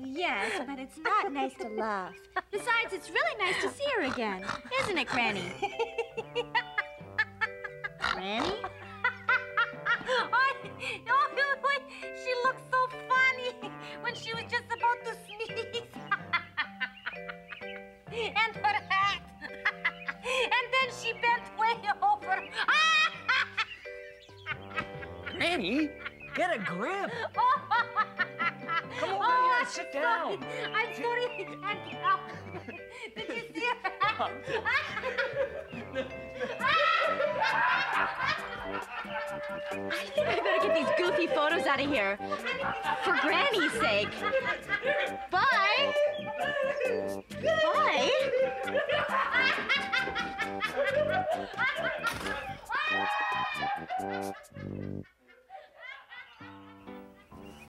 Yes, but it's not nice to laugh. Besides, it's really nice to see her again. Isn't it, Granny? Granny? oh, she looked so funny when she was just about to sneeze. and her hat. and then she bent way over. Granny, get a grip. Come over here I'm sit sorry. down. I'm sorry, I can't help. Did you see I think I better get these goofy photos out of here. For Granny's sake. Bye. Bye.